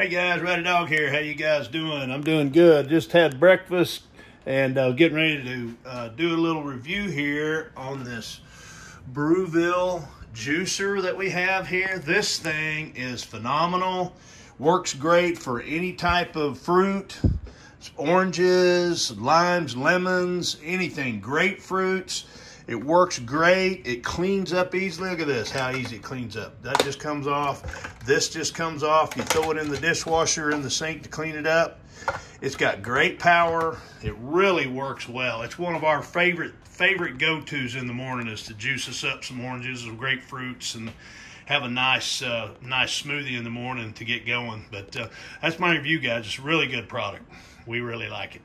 Hey guys, Rowdydawg here. How you guys doing? I'm doing good. Just had breakfast and uh, getting ready to uh, do a little review here on this Breville juicer that we have here. This thing is phenomenal. Works great for any type of fruit, oranges, limes, lemons, anything, grapefruits. It works great. It cleans up easily. Look at this, how easy it cleans up. That just comes off. This just comes off. You throw it in the dishwasher in the sink to clean it up. It's got great power. It really works well. It's one of our favorite favorite go-tos in the morning is to juice us up some oranges and grapefruits and have a nice uh, nice smoothie in the morning to get going. But uh, that's my review, guys. It's a really good product. We really like it.